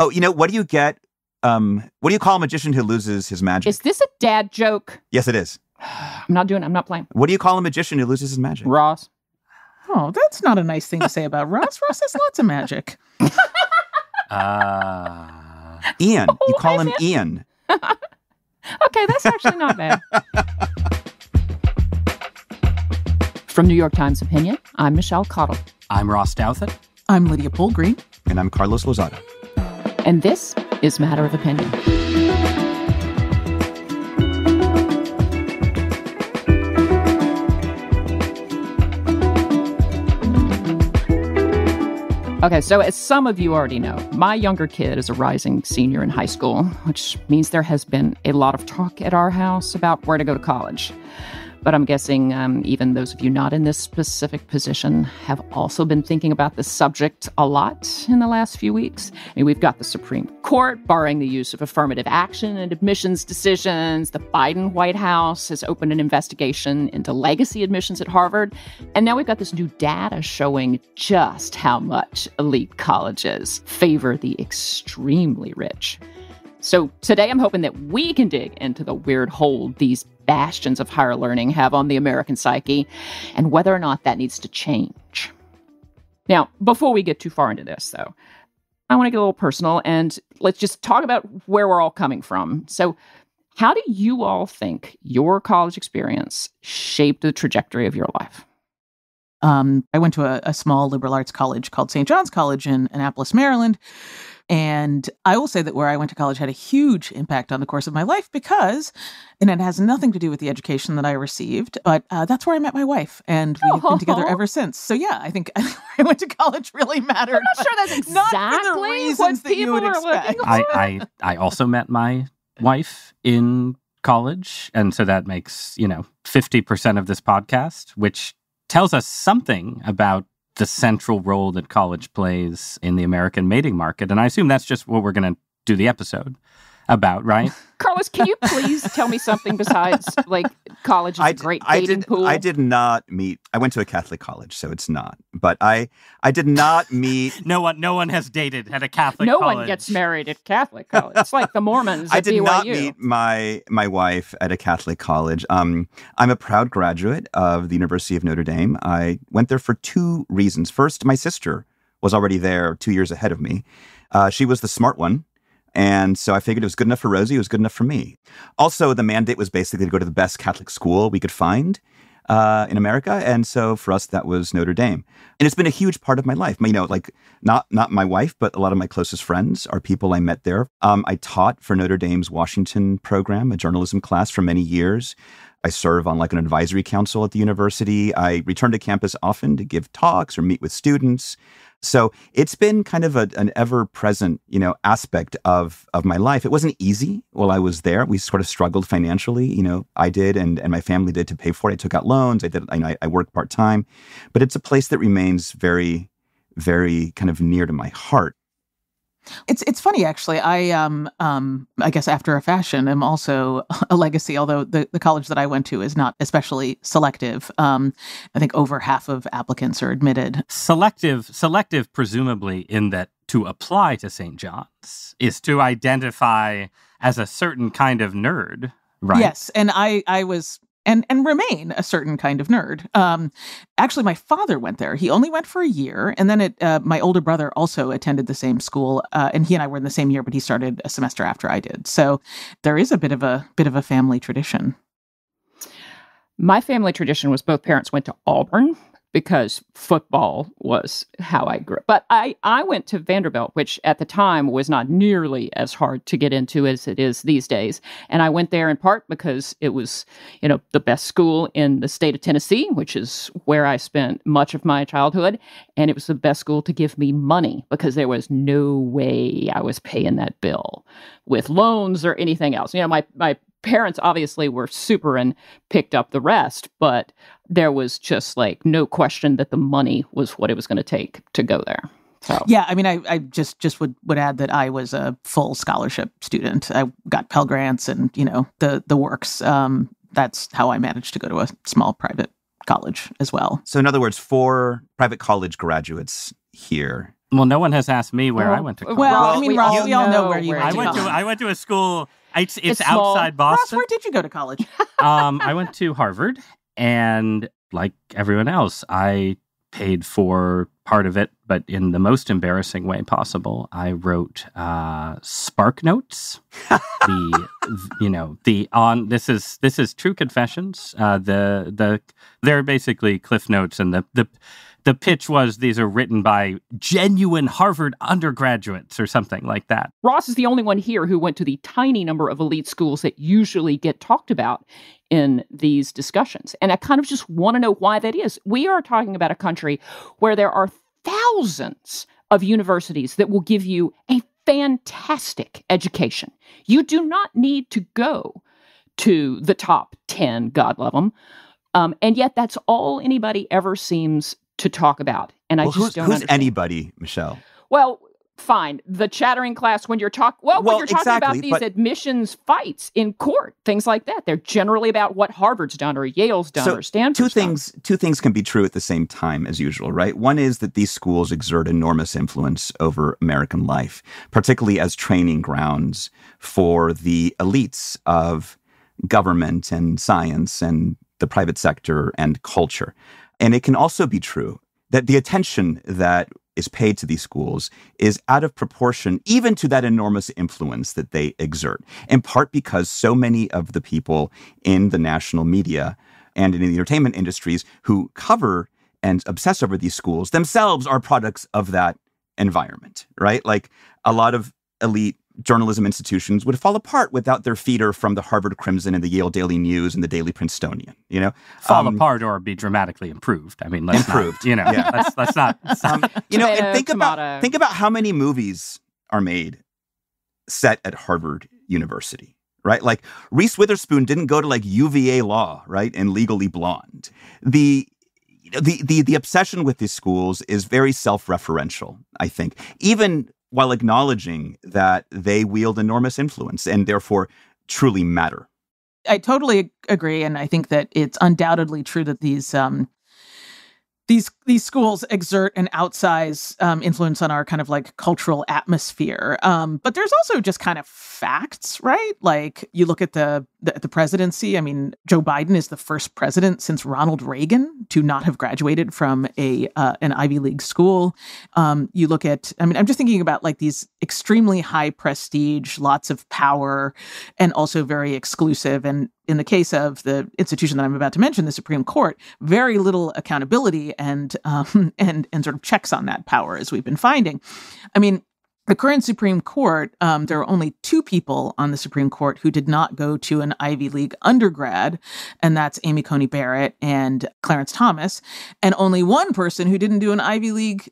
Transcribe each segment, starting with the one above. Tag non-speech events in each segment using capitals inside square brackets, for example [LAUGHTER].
Oh, you know what do you get? Um, what do you call a magician who loses his magic? Is this a dad joke? yes, it is. [SIGHS] I'm not doing. it. I'm not playing. What do you call a magician who loses his magic? Ross. Oh, that's not a nice thing to say about Ross. Ross has lots of magic. [LAUGHS] Ah. Ian. [LAUGHS] You Oh, call him man. Ian. [LAUGHS] Okay, that's actually not bad. From New York Times Opinion, I'm Michelle Cottle, I'm Ross Douthat. I'm Lydia Polgreen. And I'm Carlos Lozada. And this is Matter of Opinion. Okay, so as some of you already know, my younger kid is a rising senior in high school, which means there has been a lot of talk at our house about where to go to college. But I'm guessing um, even those of you not in this specific position have also been thinking about this subject a lot in the last few weeks. I mean, we've got the Supreme Court barring the use of affirmative action in admissions decisions. The Biden White House has opened an investigation into legacy admissions at Harvard. And now we've got this new data showing just how much elite colleges favor the extremely rich. So today I'm hoping that we can dig into the weird hold these bastions of higher learning have on the American psyche and whether or not that needs to change. Now, before we get too far into this, though, I want to get a little personal and let's just talk about where we're all coming from. So, how do you all think your college experience shaped the trajectory of your life? Um, I went to a, a small liberal arts college called St. John's College in Annapolis, Maryland. And I will say that where I went to college had a huge impact on the course of my life because, and it has nothing to do with the education that I received, but uh, that's where I met my wife. And we've been together Oh. ever since. So, yeah, I think [LAUGHS] I went to college really mattered. I'm not sure that's [LAUGHS] Not the exactly reasons what that you people would are expect. looking for. I, I I also met my wife in college, and so that makes you know fifty percent of this podcast, which tells us something about the central role that college plays in the American mating market. And I assume that's just what we're going to do the episode about, right? [LAUGHS] Carlos, can you please tell me something besides like college is a I, great I dating did. pool? I did not meet. I went to a Catholic college, so it's not. But I, I did not [LAUGHS] meet. no one, no one has dated at a Catholic. College. No one gets married at Catholic college. It's like the Mormons [LAUGHS] at I did BYU. not meet my my wife at a Catholic college. Um, I'm a proud graduate of the University of Notre Dame. I went there for two reasons. First, my sister was already there two years ahead of me. Uh, she was the smart one. And so I figured it was good enough for Rosie, it was good enough for me. Also, the mandate was basically to go to the best Catholic school we could find uh, in America. And so for us, that was Notre Dame. And it's been a huge part of my life. You know, like not not my wife, but a lot of my closest friends are people I met there. Um, I taught for Notre Dame's Washington program, a journalism class, for many years. I serve on like an advisory council at the university. I return to campus often to give talks or meet with students. So it's been kind of a, an ever present, you know, aspect of of my life. It wasn't easy while I was there. We sort of struggled financially. You know, I did, and and my family did to pay for it. I took out loans. I did. I, know I worked part time, but it's a place that remains very, very kind of near to my heart. It's it's funny actually. I um um I guess after a fashion am also [LAUGHS] a legacy, although the, the college that I went to is not especially selective. Um I think over half of applicants are admitted. selective selective presumably in that to apply to St. John's is to identify as a certain kind of nerd, right? Yes, and I I was and and remain a certain kind of nerd. Um, actually, my father went there. He only went for a year, and then it. Uh, my older brother also attended the same school, uh, and he and I were in the same year, but he started a semester after I did. So there is a bit of a bit of a family tradition. My family tradition was both parents went to Auburn because football was how I grew. But I, I went to Vanderbilt, which at the time was not nearly as hard to get into as it is these days. And I went there in part because it was, you know, the best school in the state of Tennessee, which is where I spent much of my childhood. And it was the best school to give me money because there was no way I was paying that bill with loans or anything else. You know, my, my parents obviously were super and picked up the rest, but there was just like no question that the money was what it was going to take to go there. So Yeah, I mean, I, I just just would would add that I was a full scholarship student. I got Pell grants and you know the the works. Um, that's how I managed to go to a small private college as well. So, in other words, for private college graduates here, Well, no one has asked me where Well, I went to college. Well, Well, I mean, we Ross, all we all know know where you went I to went to. I went to a school. It's, it's, It's outside Ross, Boston. where did you go to college? [LAUGHS] um, I went to [LAUGHS] Harvard, and like everyone else, I paid for part of it, but in the most embarrassing way possible. I wrote uh, Spark Notes. the [LAUGHS] you know the on this is this is true confessions. Uh, the the they're basically Cliff Notes, and the the the pitch was these are written by genuine Harvard undergraduates or something like that. Ross is the only one here who went to the tiny number of elite schools that usually get talked about in these discussions. And I kind of just want to know why that is. We are talking about a country where there are thousands of universities that will give you a fantastic education. You do not need to go to the top 10, God love them. Um, and yet, that's all anybody ever seems to talk about. And I well, just who's, don't who's understand. anybody, Michelle? Well, fine. The chattering class when you're talking well, when you're talking about these but- admissions fights in court, things like that. They're generally about what Harvard's done or Yale's done So, or Stanford's two done. things two things can be true at the same time as usual right one is that these schools exert enormous influence over american life particularly as training grounds for the elites of government and science and the private sector and culture and it can also be true that the attention that is paid to these schools is out of proportion even to that enormous influence that they exert in part because so many of the people in the national media and in the entertainment industries who cover and obsess over these schools themselves are products of that environment, right? Like a lot of elite journalism institutions would fall apart without their feeder from the Harvard Crimson and the Yale Daily News and the Daily Princetonian, you know? Fall Um, apart or be dramatically improved. I mean, let's Improved, Not, you know, yeah. [LAUGHS] let's, let's not. let's [LAUGHS] not- Um, you know, Tomato, and think about tomato. think about how many movies are made set at Harvard University, right? Like Reese Witherspoon didn't go to like UVA law, right? And Legally Blonde. The the the the obsession with these schools is very self-referential, I think. Even while acknowledging that they wield enormous influence and therefore truly matter. I totally agree, and I think that it's undoubtedly true that these um, these these schools exert an outsized um, influence on our kind of like cultural atmosphere. Um, but there's also just kind of facts, right? Like you look at the, the the presidency. I mean, Joe Biden is the first president since Ronald Reagan to not have graduated from a uh, an Ivy League school. Um, you look at, I mean, I'm just thinking about like these extremely high prestige, lots of power, and also very exclusive. And in the case of the institution that I'm about to mention, the Supreme Court, very little accountability and um, [LAUGHS] and and sort of checks on that power, as we've been finding. I mean. The current Supreme Court, um, there are only two people on the Supreme Court who did not go to an Ivy League undergrad, and that's Amy Coney Barrett and Clarence Thomas, and only one person who didn't do an Ivy League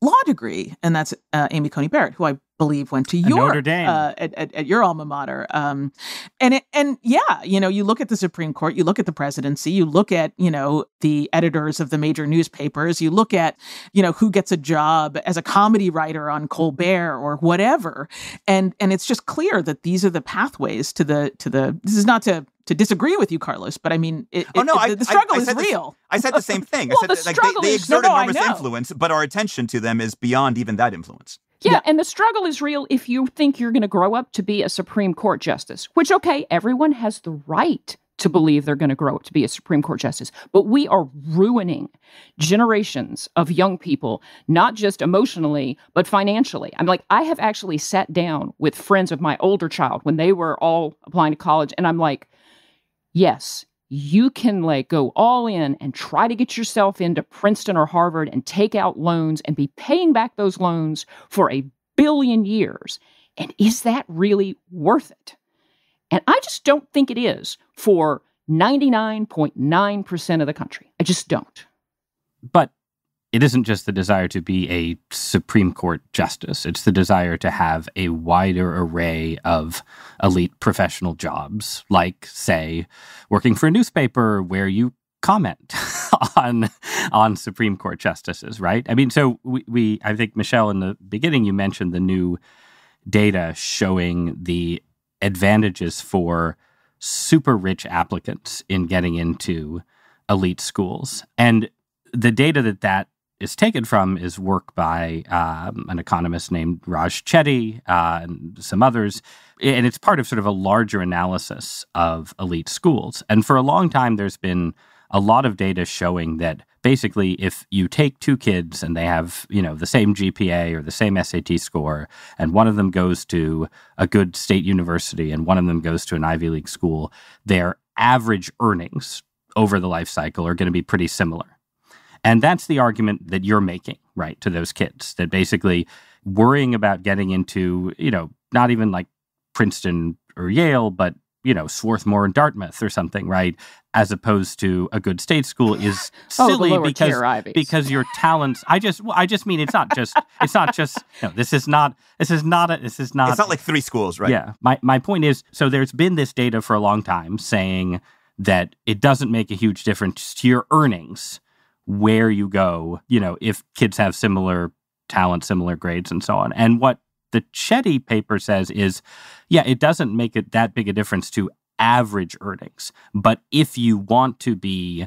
law degree, and that's uh, Amy Coney Barrett, who I believe went to your Notre Dame. Uh, at, at, at your alma mater. Um, and it, and yeah, you know, you look at the Supreme Court, you look at the presidency, you look at you know the editors of the major newspapers, you look at you know who gets a job as a comedy writer on Colbert or whatever, and and it's just clear that these are the pathways to the to the. This is not to to disagree with you, Carlos, but I mean, it, Oh, no, it- I- the, the I- struggle I is real. I said the same thing. Well, I the said like struggle they, they is- no, exert no, enormous influence, but our attention to them is beyond even that influence. Yeah, Yeah. and the struggle is real if you think you're going to grow up to be a Supreme Court justice, which, okay, everyone has the right to believe they're going to grow up to be a Supreme Court justice. But we are ruining generations of young people, not just emotionally, but financially. I'm like, I have actually sat down with friends of my older child when they were all applying to college, and I'm like, yes, you can like go all in and try to get yourself into Princeton or Harvard and take out loans and be paying back those loans for a billion years. And is that really worth it? And I just don't think it is for 99.9% of the country. I just don't. But it isn't just the desire to be a Supreme Court justice, it's the desire to have a wider array of elite professional jobs, like, say, working for a newspaper where you comment [LAUGHS] on on Supreme Court justices, right? I mean, so we, we I think Michelle in the beginning you mentioned the new data showing the advantages for super rich applicants in getting into elite schools. And the data that that is taken from is work by um, an economist named Raj Chetty uh, and some others. And it's part of sort of a larger analysis of elite schools. And for a long time, there's been a lot of data showing that basically if you take two kids and they have you know the same gpa or the same sat score and one of them goes to a good state university and one of them goes to an ivy league school their average earnings over the life cycle are going to be pretty similar and that's the argument that you're making right to those kids that basically worrying about getting into you know not even like princeton or yale but you know swarthmore and dartmouth or something right as opposed to a good state school [LAUGHS] is Oh, the silly lower because tier Ivies. because your talents i just well, i just mean it's not just it's not just no this is not this is not a this is not it's not like three schools, right? yeah my my point is so there's been this data for a long time saying that it doesn't make a huge difference to your earnings where you go you know if kids have similar talent similar grades and so on. And what the chetty paper says is yeah it doesn't make it that big a difference to average earnings. But if you want to be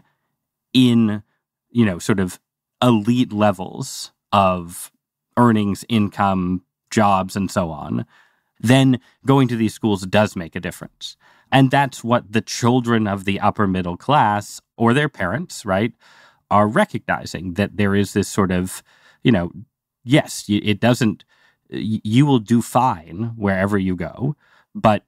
in you know sort of elite levels of earnings income jobs and so on then going to these schools does make a difference. And that's what the children of the upper middle class or their parents right are recognizing that there is this sort of you know yes it doesn't you will do fine wherever you go but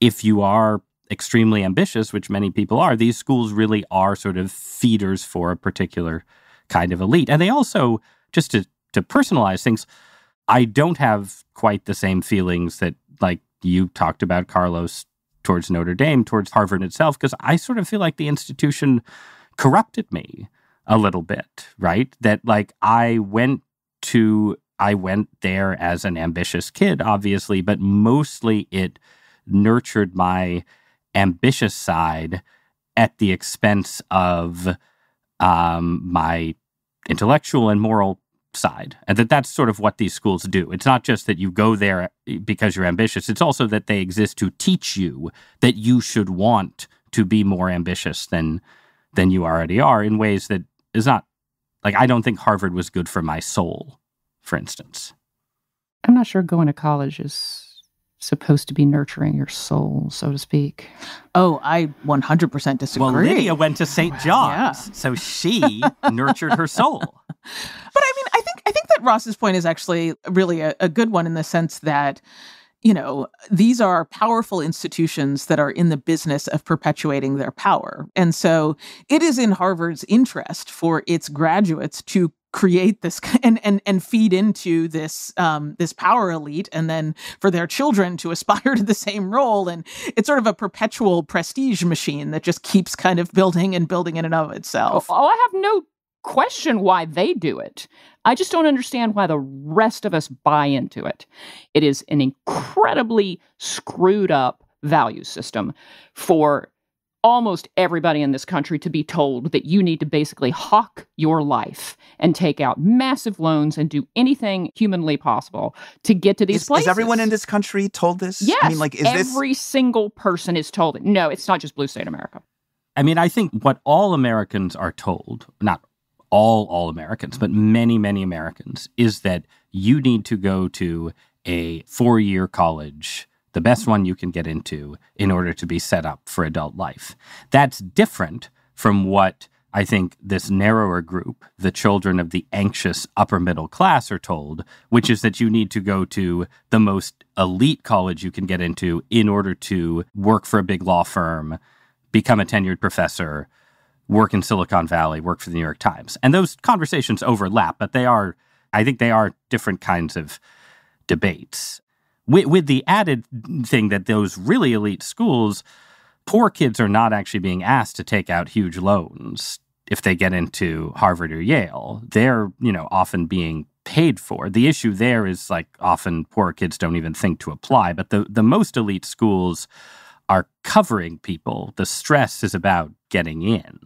if you are extremely ambitious, which many people are, these schools really are sort of feeders for a particular kind of elite. And they also, just to, to personalize things, I don't have quite the same feelings that, like you talked about, Carlos, towards Notre Dame, towards Harvard itself, because I sort of feel like the institution corrupted me a little bit, right? That, like, I went to, I went there as an ambitious kid, obviously, but mostly it nurtured my ambitious side at the expense of um, my intellectual and moral side and that that's sort of what these schools do it's not just that you go there because you're ambitious it's also that they exist to teach you that you should want to be more ambitious than than you already are in ways that is not like i don't think harvard was good for my soul for instance I'm not sure going to college is supposed to be nurturing your soul, so to speak. Oh, I 100% disagree. well lydia went to st john's Yeah. so she [LAUGHS] nurtured her soul But I mean, I think I think that Ross's point is actually really a, a good one in the sense that you know these are powerful institutions that are in the business of perpetuating their power, and so it is in Harvard's interest for its graduates to create this and and and feed into this um this power elite and then for their children to [LAUGHS] aspire to the same role. And it's sort of a perpetual prestige machine that just keeps kind of building and building in and of itself. Oh, I have no question why they do it. I just don't understand why the rest of us buy into it. It is an incredibly screwed up value system for almost everybody in this country to be told that you need to basically hock your life and take out massive loans and do anything humanly possible to get to these Is, places. is everyone in this country told this? Yes. I mean, like, is this every single person is told it. No, it's not just blue state America. I mean, I think what all Americans are told, not all all Americans, but many many Americans is that you need to go to a 4-year college, the best one you can get into in order to be set up for adult life. That's different from what I think this narrower group, the children of the anxious upper middle class, are told, which is that you need to go to the most elite college you can get into in order to work for a big law firm, become a tenured professor, work in Silicon Valley, work for the New York Times. And those conversations overlap, but they are, I think they are different kinds of debates. With, with the added thing that those really elite schools, poor kids are not actually being asked to take out huge loans if they get into Harvard or Yale. They're, you know, often being paid for. The issue there is like often poor kids don't even think to apply, but the, the most elite schools are covering people. The stress is about getting in.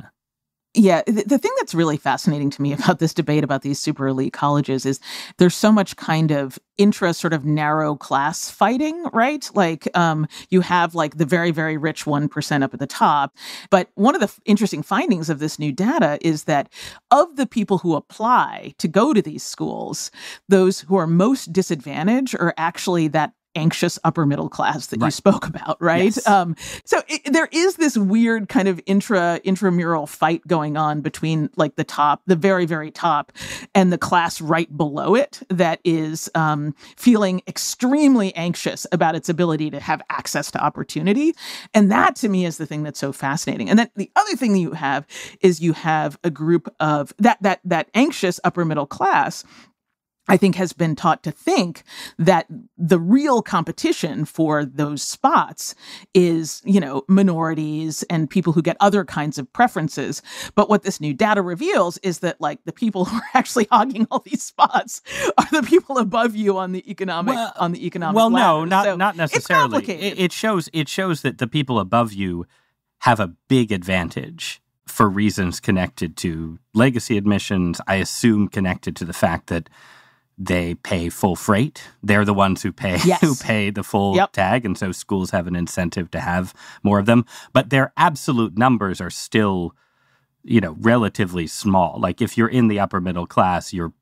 Yeah, the thing that's really fascinating to me [LAUGHS] about this debate about these super elite colleges is there's so much kind of intra sort of narrow class fighting, right? Like um, you have like the very, very rich 1% up at the top. But one of the f- interesting findings of this new data is that of the people who apply to go to these schools, those who are most disadvantaged are actually that anxious upper middle class that right. you spoke about, right? Yes. Um, so it, there is this weird kind of intra intramural fight going on between like the top, the very very top, and the class right below it that is um, feeling extremely anxious about its ability to have access to opportunity, and that to me is the thing that's so fascinating. And then the other thing that you have is you have a group of that that that anxious upper middle class I think has been taught to think that the real competition for those spots is, you know, minorities and people who get other kinds of preferences. But what this new data reveals is that like the people [LAUGHS] who are actually hogging all these spots are the people above you on the economic well, on the economic. Well, ladder. no, not so not necessarily. It, it shows it shows that the people above you have a big advantage for reasons connected to legacy admissions. I assume connected to the fact that they pay full freight. They're the ones who pay [LAUGHS] yes. who pay the full yep. tag, and so schools have an incentive to have more of them. But their absolute numbers are still, you know, relatively small. Like if you're in the upper middle class, you're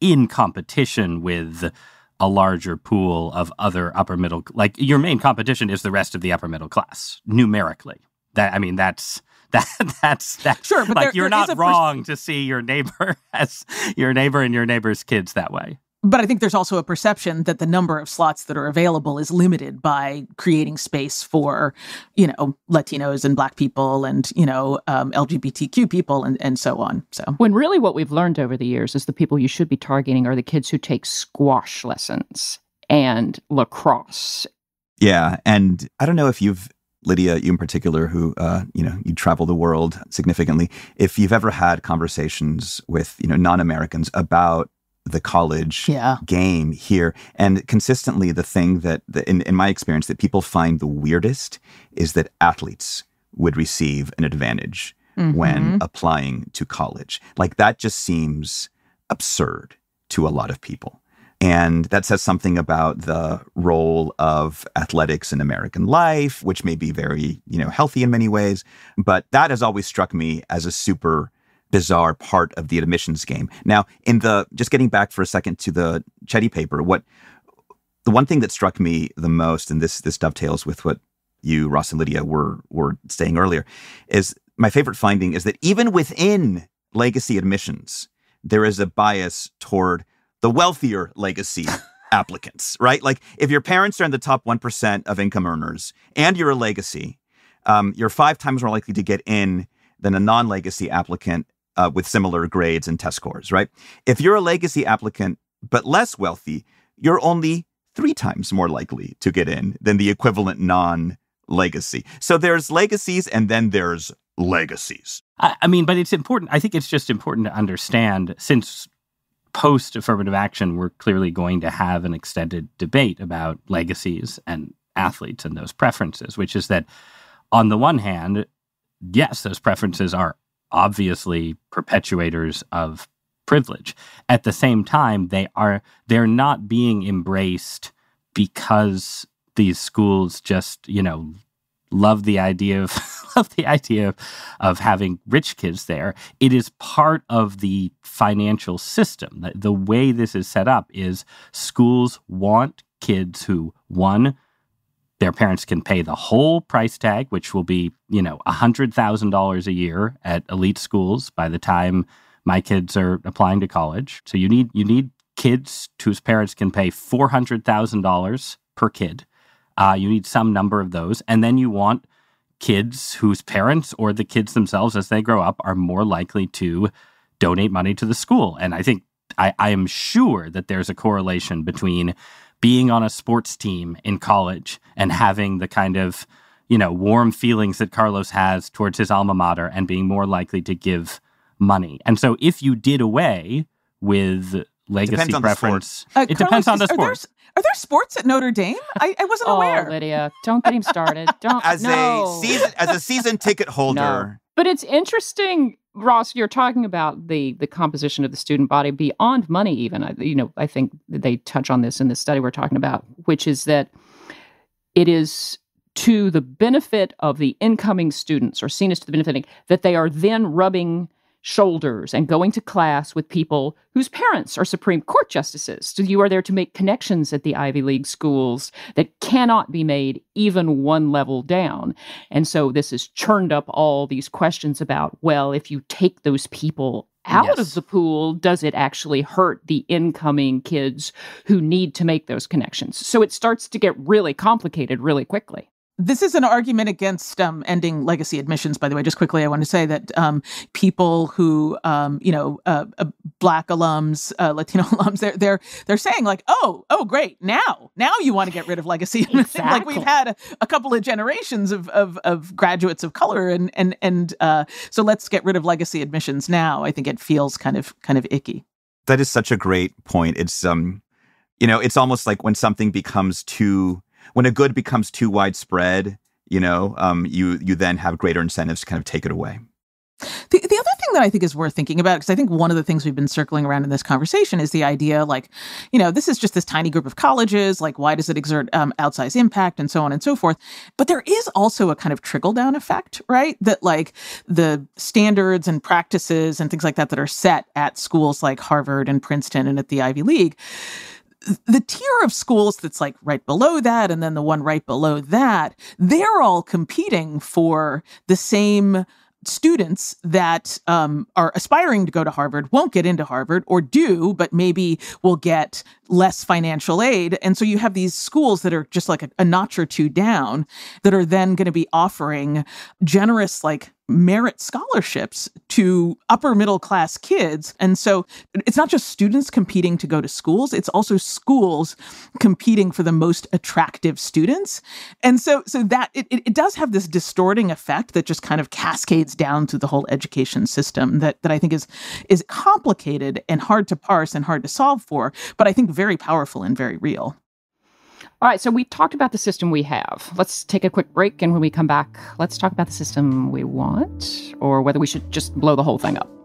in competition with a larger pool of other upper middle. Like your main competition is the rest of the upper middle class numerically. That I mean, that's that that's that sure but like there, you're there not wrong pers- to see your neighbor [LAUGHS] as your neighbor and your neighbor's kids that way but I think there's also a perception that the number of slots that are available is limited by creating space for, you know, Latinos and Black people and you know um, LGBTQ people and and so on. So when really what we've learned over the years is the people you should be targeting are the kids who take squash lessons and lacrosse. Yeah, and I don't know if you've Lydia, you in particular, who uh, you know you travel the world significantly. If you've ever had conversations with you know non-Americans about the college yeah. game here, and consistently the thing that, the, in, in my experience, that people find the weirdest is that athletes would receive an advantage mm-hmm. when applying to college. Like that just seems absurd to a lot of people. And that says something about the role of athletics in American life, which may be very, you know, healthy in many ways. But that has always struck me as a super bizarre part of the admissions game. Now, in the just getting back for a second to the Chetty paper, what the one thing that struck me the most, and this this dovetails with what you, Ross and Lydia, were were saying earlier, is my favorite finding is that even within legacy admissions, there is a bias toward the wealthier legacy [LAUGHS] applicants, right? Like if your parents are in the top 1% of income earners and you're a legacy, um, you're five times more likely to get in than a non legacy applicant uh, with similar grades and test scores, right? If you're a legacy applicant but less wealthy, you're only three times more likely to get in than the equivalent non legacy. So there's legacies and then there's legacies. I, I mean, but it's important. I think it's just important to understand since post affirmative action, we're clearly going to have an extended debate about legacies and athletes and those preferences, which is that on the one hand, yes, those preferences are obviously perpetuators of privilege. At the same time, they are they're not being embraced because these schools just, you know, love the idea of [LAUGHS] love the idea of, of having rich kids there. It is part of the financial system. The, the way this is set up is schools want kids who one their parents can pay the whole price tag, which will be, you know, $100,000 a year at elite schools by the time my kids are applying to college. So you need you need kids whose parents can pay $400,000 per kid uh, you need some number of those. And then you want kids whose parents or the kids themselves, as they grow up, are more likely to donate money to the school. And I think I, I am sure that there's a correlation between being on a sports team in college and having the kind of you know warm feelings that Carlos has towards his alma mater and being more likely to give money. And so if you did away with legacy preference, uh, it Carlos, depends on the sport. Are there sports at Notre Dame? I, I wasn't oh, aware. Lydia, don't get him started. [LAUGHS] Don't. as no. a season as a season ticket [LAUGHS] holder. No. But it's interesting Ross, you're talking about the the composition of the student body beyond money. Even I, you know, I think they touch on this in the study we're talking about, which is that it is to the benefit of the incoming students, or seen as to the benefiting, that they are then rubbing shoulders and going to class with people whose parents are Supreme Court justices. So you are there to make connections at the Ivy League schools that cannot be made even one level down. And so this has churned up all these questions about well, if you take those people out yes. of the pool, does it actually hurt the incoming kids who need to make those connections? So it starts to get really complicated really quickly. This is an argument against um, ending legacy admissions. By the way, just quickly, I want to say that um, people who, um, you know, uh, uh, black alums, uh, Latino [LAUGHS] alums, they're they're they're saying like, oh, oh, great, now, now you want to get rid of legacy. Exactly. [LAUGHS] like we've had a, a, couple of generations of, of of graduates of color, and and and uh, so let's get rid of legacy admissions now. I think it feels kind of kind of icky. That is such a great point. It's um, you know, it's almost like when something becomes too when a good becomes too widespread, you know, um, you you then have greater incentives to kind of take it away. The, the other thing that I think is worth thinking about, because I think one of the things we've been circling around in this conversation is the idea like, you know, this is just this tiny group of colleges. Like, why does it exert um, outsized impact and so on and so forth? But there is also a kind of trickle down effect, right? That like the standards and practices and things like that that are set at schools like Harvard and Princeton and at the Ivy League the tier of schools that's like right below that and then the one right below that they're all competing for the same students that um, are aspiring to go to Harvard won't get into Harvard or do, but maybe will get less financial aid. And so you have these schools that are just like a, a notch or two down that are then going to be offering generous, like merit scholarships to upper middle class kids. And so it's not just students competing to go to schools, it's also schools competing for the most attractive students. And so so that it, it does have this distorting effect that just kind of cascades down through the whole education system that, that I think is is complicated and hard to parse and hard to solve for. But I think very powerful and very real. All right, so we talked about the system we have. Let's take a quick break, and when we come back, let's talk about the system we want, or whether we should just blow the whole thing up.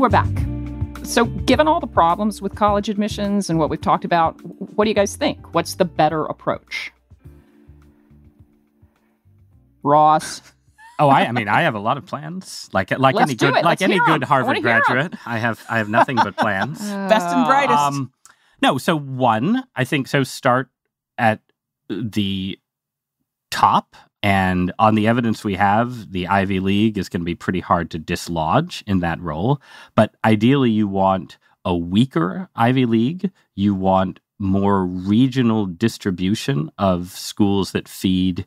And we're back. So, given all the problems with college admissions and what we've talked about, what do you guys think? What's the better approach? Ross. Oh, I, I mean, I have a lot of plans. Like, like Let's any good, it. like any good Harvard graduate, I have, I have nothing but plans. [LAUGHS] Best and brightest. Um, no, so one, I think so. Start at the top and on the evidence we have, the Ivy League is going to be pretty hard to dislodge in that role. But ideally, you want a weaker Ivy League. You want more regional distribution of schools that feed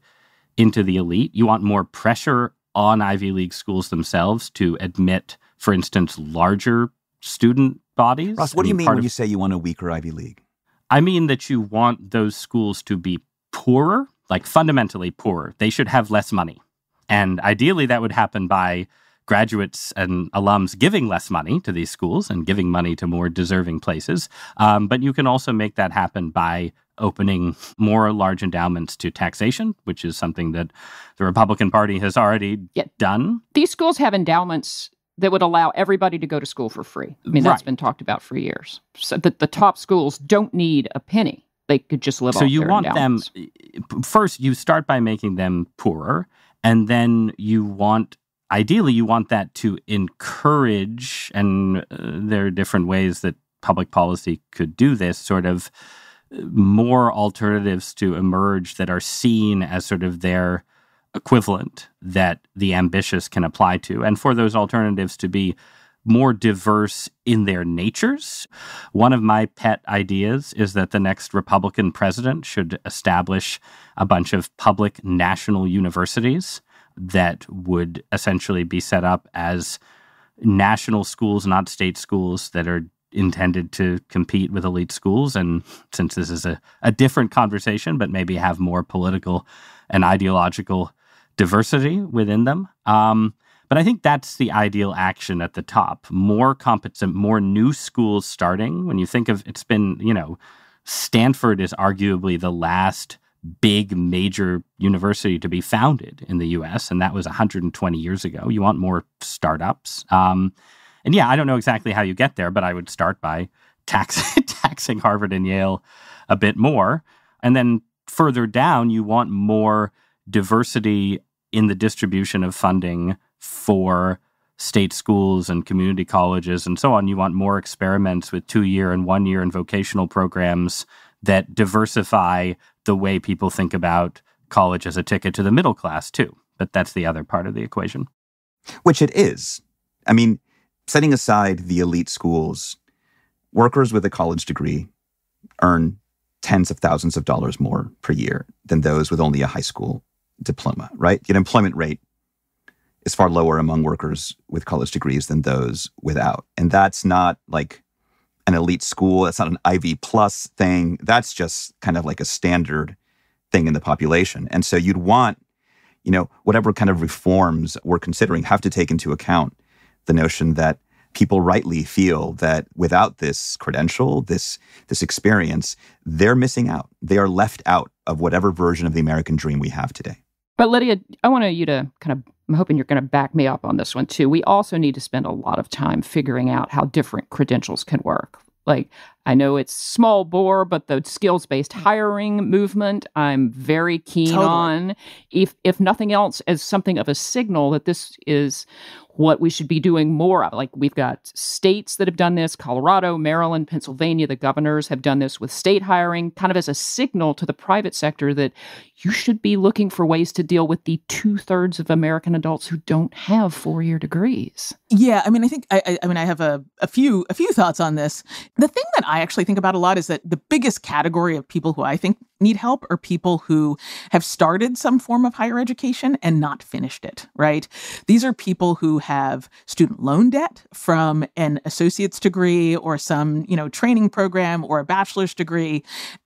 into the elite. You want more pressure on Ivy League schools themselves to admit, for instance, larger student bodies. Ross, what do you mean when of, you say you want a weaker Ivy League? I mean that you want those schools to be poorer like fundamentally poorer. They should have less money. And ideally, that would happen by graduates and alums giving less money to these schools and giving money to more deserving places. Um, but you can also make that happen by opening more large endowments to taxation, which is something that the Republican Party has already yeah. done. These schools have endowments that would allow everybody to go to school for free. I mean, that's right. been talked about for years. So that the top schools don't need a penny they could just live so you want them first you start by making them poorer and then you want ideally you want that to encourage and uh, there are different ways that public policy could do this sort of uh, more alternatives to emerge that are seen as sort of their equivalent that the ambitious can apply to. And for those alternatives to be more diverse in their natures. One of my pet ideas is that the next Republican president should establish a bunch of public national universities that would essentially be set up as national schools, not state schools, that are intended to compete with elite schools. And since this is a, a different conversation, but maybe have more political and ideological diversity within them. Um, but I think that's the ideal action at the top. More competent, more new schools starting. When you think of it's been, you know, Stanford is arguably the last big major university to be founded in the US, and that was 120 years ago. You want more startups. Um, and yeah, I don't know exactly how you get there, but I would start by tax- [LAUGHS] taxing Harvard and Yale a bit more. And then further down, you want more diversity in the distribution of funding for state schools and community colleges and so on. You want more experiments with two year and one year and vocational programs that diversify the way people think about college as a ticket to the middle class, too. But that's the other part of the equation. Which it is. I mean, setting aside the elite schools, workers with a college degree earn tens of thousands of dollars more per year than those with only a high school diploma, right? The unemployment rate is far lower among workers with college degrees than those without. And that's not like an elite school, that's not an Ivy plus thing. That's just kind of like a standard thing in the population. And so you'd want, you know, whatever kind of reforms we're considering have to take into account the notion that people rightly feel that without this credential, this this experience, they're missing out. They are left out of whatever version of the American dream we have today. But Lydia, I want you to kind of I'm hoping you're going to back me up on this one too. We also need to spend a lot of time figuring out how different credentials can work. Like, I know it's small bore, but the skills based mm. hiring movement, I'm very keen totally. on. If if nothing else, as something of a signal that this is what we should be doing more of. Like we've got states that have done this Colorado, Maryland, Pennsylvania. The governors have done this with state hiring, kind of as a signal to the private sector that you should be looking for ways to deal with the two thirds of American adults who don't have four year degrees. Yeah, I mean, I think I, I mean I have a, a few a few thoughts on this. The thing that I actually think about a lot is that the biggest category of people who I think need help are people who have started some form of higher education and not finished it, right? These are people who have student loan debt from an associate's degree or some, you know, training program or a bachelor's degree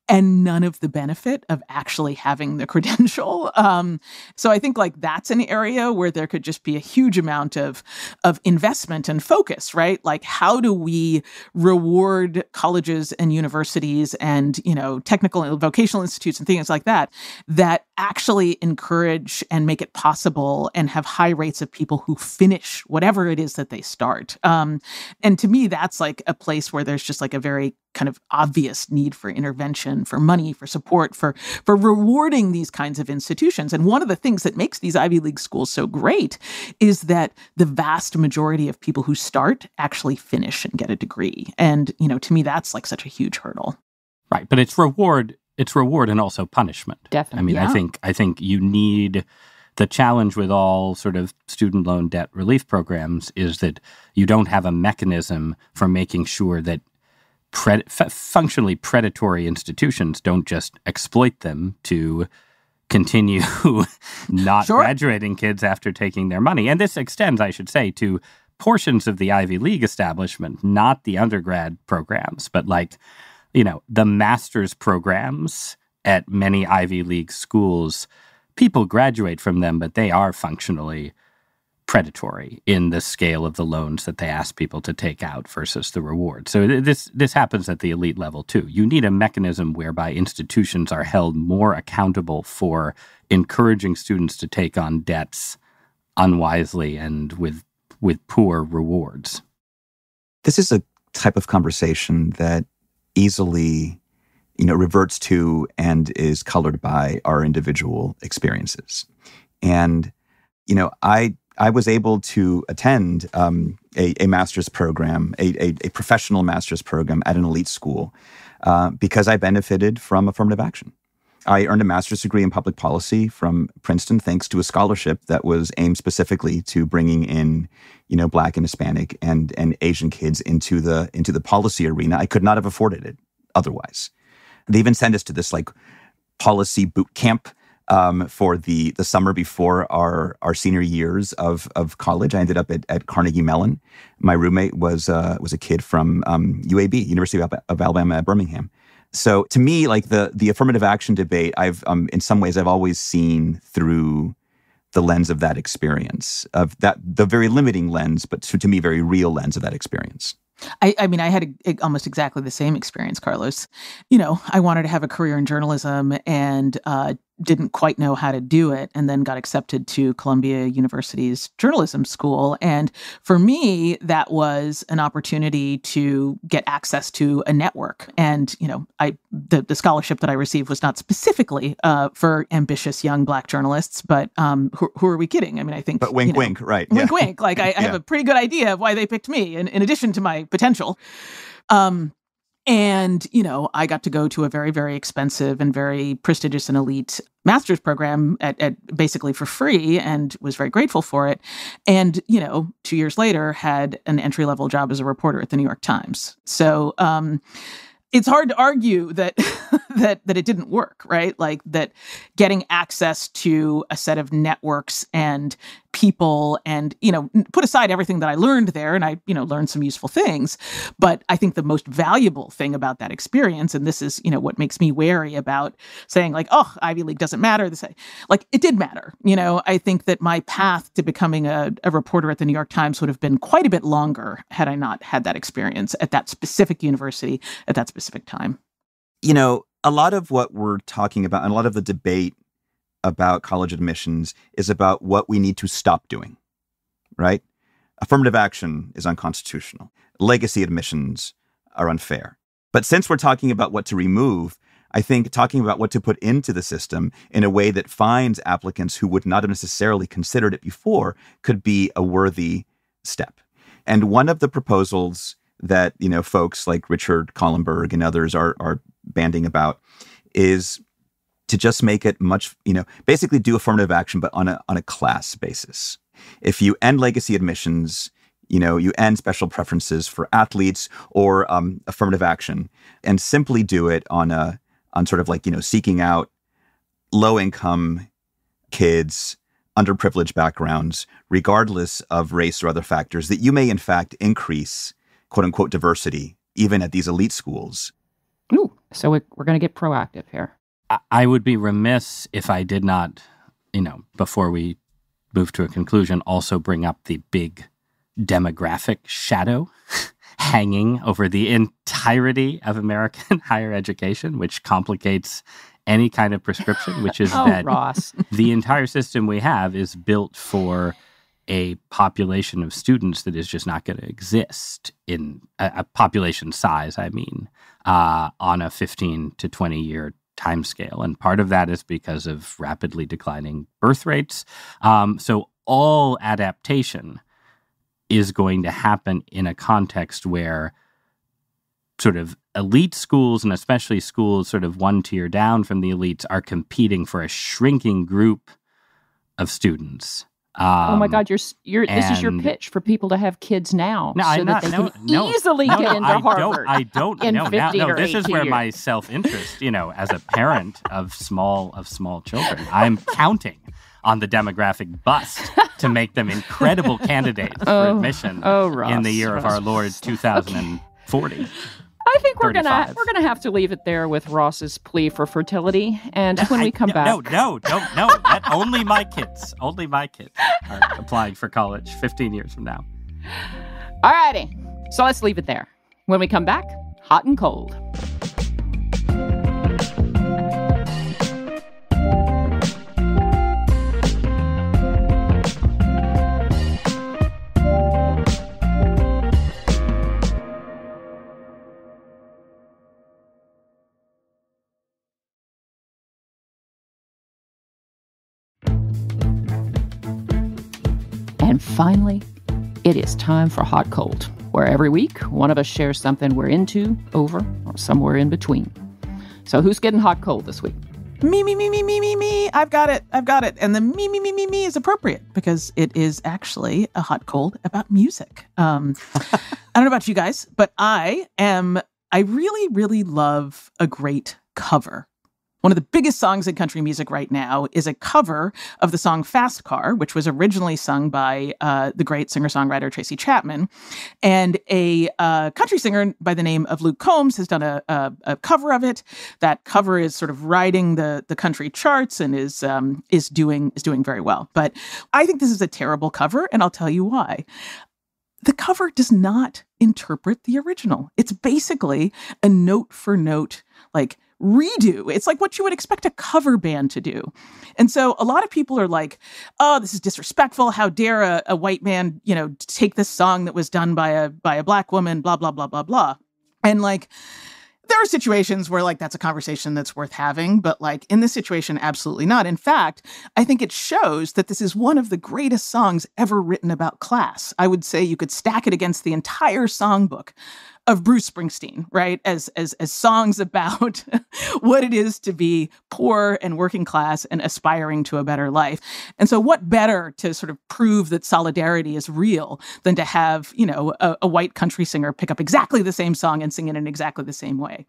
and none of the benefit of actually having the credential. [LAUGHS] Um, so I think like that's an area where there could just be a huge amount of of investment and focus, right? Like how do we reward colleges and universities and you know technical and vocational institutes and things like that that actually encourage and make it possible and have high rates of people who finish whatever it is that they start. Um, and to me, that's like a place where there's just like a very kind of obvious need for intervention, for money, for support, for for rewarding these kinds of institutions. And one of the things that makes these Ivy League schools so great is that the vast majority of people who start actually finish and get a degree. And you know, to me, that's like such a huge hurdle. Right, but it's reward. It's reward and also punishment. Definitely. I mean, yeah. I think I think you need the challenge with all sort of student loan debt relief programs is that you don't have a mechanism for making sure that pred- f- functionally predatory institutions don't just exploit them to continue [LAUGHS] not sure. graduating kids after taking their money. And this extends, I should say, to portions of the Ivy League establishment, not the undergrad programs, but like, you know, the master's programs at many Ivy League schools. People graduate from them, but they are functionally predatory in the scale of the loans that they ask people to take out versus the reward. So this this happens at the elite level too. You need a mechanism whereby institutions are held more accountable for encouraging students to take on debts unwisely and with with poor rewards. This is a type of conversation that easily you know reverts to and is colored by our individual experiences. And you know, I I was able to attend um, a, a, master's program, a, a, a, professional master's program at an elite school uh, because I benefited from affirmative action. I earned a master's degree in public policy from Princeton thanks to a scholarship that was aimed specifically to bringing in, you know, Black and Hispanic and and Asian kids into the into the policy arena. I could not have afforded it otherwise. They even sent us to this like policy boot camp um, for the the summer before our our senior years of of college. I ended up at, at Carnegie Mellon. My roommate was uh, was a kid from um, UAB, University of, of Alabama at Birmingham. So to me, like the the affirmative action debate, I've um, in some ways I've always seen through the lens of that experience, of that the very limiting lens, but to, to me very real lens of that experience. I, I, mean, I had a, a, almost exactly the same experience, Carlos. You know, I wanted to have a career in journalism and uh, didn't quite know how to do it and then got accepted to Columbia University's journalism school. And for me, that was an opportunity to get access to a network. And, you know, I the, the scholarship that I received was not specifically uh, for ambitious young black journalists, but um, who, who, are we kidding? I mean, I think. But wink, you know, wink, right. Wink, yeah. wink. Like, I, I have [LAUGHS] a pretty good idea of why they picked me, in, in addition to my potential. Um, and, you know, I got to go to a very, very expensive and very prestigious and elite master's program at, at, basically for free and was very grateful for it. And, you know, two years later had an entry level job as a reporter at the New York Times. So, um, it's hard to argue that [LAUGHS] that that it didn't work, right? Like that getting access to a set of networks and people and you know put aside everything that I learned there and I you know learned some useful things, but I think the most valuable thing about that experience and this is you know what makes me wary about saying like oh Ivy League doesn't matter this like it did matter. You know, I think that my path to becoming a, a reporter at the New York Times would have been quite a bit longer had I not had that experience at that specific university at that specific time. You know, a lot of what we're talking about and a lot of the debate about college admissions is about what we need to stop doing, right? Affirmative action is unconstitutional. Legacy admissions are unfair. But since we're talking about what to remove, I think talking about what to put into the system in a way that finds applicants who would not have necessarily considered it before could be a worthy step. And one of the proposals that you know folks like Richard Kahlenberg and others are are banding about is to just make it much you know basically do affirmative action but on a on a class basis. If you end legacy admissions, you know you end special preferences for athletes or um, affirmative action, and simply do it on a on sort of like you know seeking out low income kids underprivileged backgrounds, regardless of race or other factors, that you may in fact increase quote unquote diversity, even at these elite schools. Ooh, so we, are going to get proactive here. I would be remiss if I did not, you know, before we move to a conclusion, also bring up the big demographic shadow [LAUGHS] hanging over the entirety of American [LAUGHS] higher education, which complicates any kind of prescription, which is [LAUGHS] oh, that Ross. the entire system we have is built for a population of students that is just not going to exist in a, a, population size, I mean, uh, on a 15 to 20 year time scale. And part of that is because of rapidly declining birth rates. Um, so all adaptation is going to happen in a context where sort of elite schools and especially schools sort of one tier down from the elites are competing for a shrinking group of students um, oh my um, God, you're you're. This is your pitch for people to have kids now, no, so I'm that not, they no, can no, easily no, get into I Harvard. Don't, I don't. 50 now, no, this is where years. my self interest, you know, as a parent of small of small children, I'm counting on the demographic bust to make them incredible candidates [LAUGHS] oh, for admission oh, Ross, in the year Ross. of our Lord 2040. I think we're 35. gonna we're gonna have to leave it there with Ross's plea for fertility. And when we come no, back, no, no, no, no, that only my kids, only my kids are applying for college 15 years from now. All righty, so let's leave it there. When we come back, hot and cold. And finally, it is time for Hot Cold, where every week one of us shares something we're into, over, or somewhere in between. So who's getting hot cold this week? Me, me, me, me, me, me, me. I've got it. I've got it. And the me, me, me, me, me is appropriate because it is actually a hot cold about music. Um, [LAUGHS] I don't know about you guys, but I am, I really, really love a great cover One of the biggest songs in country music right now is a cover of the song Fast Car, which was originally sung by uh, the great singer songwriter Tracy Chapman. And a uh, country singer by the name of Luke Combs has done a, a, a, cover of it. That cover is sort of riding the, the country charts and is, um, is, doing, is doing very well. But I think this is a terrible cover, and I'll tell you why the cover does not interpret the original. It's basically a note for note, like redo. It's like what you would expect a cover band to do. And so a lot of people are like, oh, this is disrespectful. How dare a, a white man, you know, take this song that was done by a by a black woman, blah, blah, blah, blah, blah. And like there are situations where like that's a conversation that's worth having, but like in this situation, absolutely not. In fact, I think it shows that this is one of the greatest songs ever written about class. I would say you could stack it against the entire songbook of Bruce Springsteen, right? As as as songs [LAUGHS] about what it is to be poor and working class and aspiring to a better life. And so what better to sort of prove that solidarity is real than to have, you know, a, a white country singer pick up exactly the same song and sing it in exactly the same way.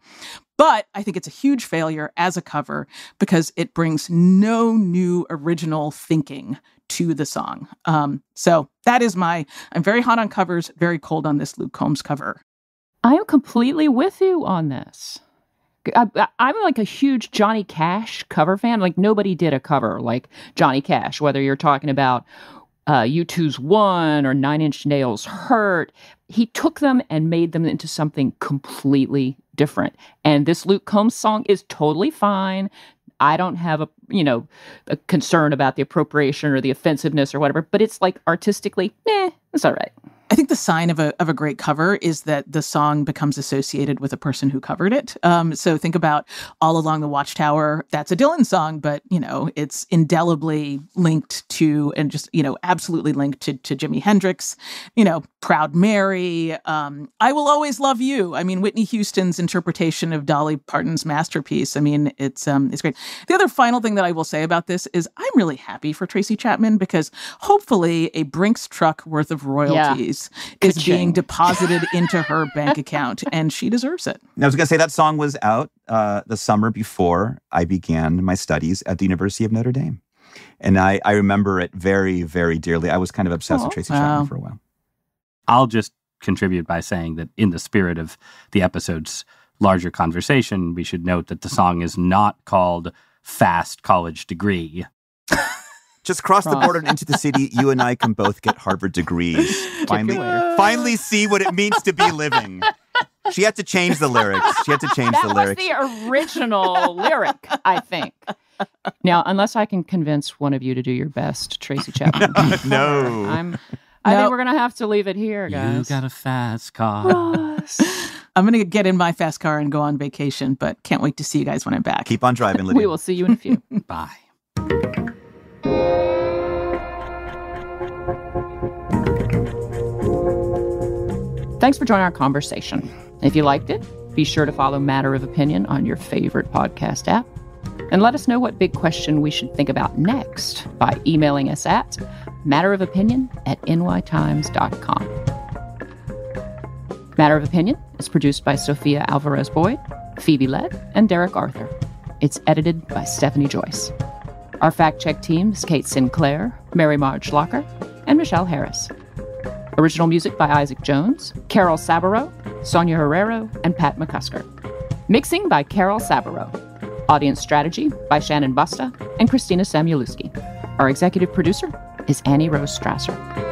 But I think it's a huge failure as a cover because it brings no new original thinking to the song. Um, so that is my, I'm very hot on covers, very cold on this Luke Combs cover. I am completely with you on this. I, am like a huge Johnny Cash cover fan. Like nobody did a cover like Johnny Cash, whether you're talking about uh, U2's One or Nine Inch Nails Hurt. He took them and made them into something completely different. And this Luke Combs song is totally fine. I don't have a you know a concern about the appropriation or the offensiveness or whatever, but it's like artistically, eh, it's all right. I think the sign of a of a great cover is that the song becomes associated with a person who covered it. Um, so think about "All Along the Watchtower." That's a Dylan song, but you know it's indelibly linked to and just you know absolutely linked to to Jimi Hendrix. You know, "Proud Mary," um, "I Will Always Love You." I mean, Whitney Houston's interpretation of Dolly Parton's masterpiece. I mean, it's um, it's great. The other final thing that I will say about this is I'm really happy for Tracy Chapman because hopefully a Brinks truck worth of royalties. Yeah is being deposited into her bank account, and she deserves it. I was going to say that song was out uh, the summer before I began my studies at the University of Notre Dame. And I, I remember it very, very dearly. I was kind of obsessed oh, with Tracy wow. Chapman for a while. I'll just contribute by saying that in the spirit of the episode's larger conversation, we should note that the song is not called Fast College Degree. Just cross the oh. border and into the city. You and I can both get Harvard degrees. [LAUGHS] Finally, finally see what it means to be living. She had to change the lyrics. She had to change that the lyrics. That was the original lyric, I think. Now, unless I can convince one of you to do your best, Tracy Chapman. [LAUGHS] [LAUGHS] no, I'm. I think we're gonna have to leave it here, guys. You got a fast car. I'm gonna get in my fast car and go on vacation, but can't wait to see you guys when I'm back. Keep on driving, Lydia. we will see you in a few. Bye. Thanks for joining our conversation. If you liked it, be sure to follow Matter of Opinion on your favorite podcast app. And let us know what big question we should think about next by emailing us at matterofopinion at nytimes.com. Matter of Opinion is produced by Sophia Alvarez Boyd, Phoebe Lett, and Derek Arthur. It's edited by Stephanie Joyce. Our fact check team is Kate Sinclair, Mary Marge Locker, and Michelle Harris. Original music by Isaac Jones, Carole Sabouraud, Sonia Herrero, and Pat McCusker. Mixing by Carole Sabouraud. Audience strategy by Shannon Busta and Kristina Samulewski. Our executive producer is Annie Rose Strasser.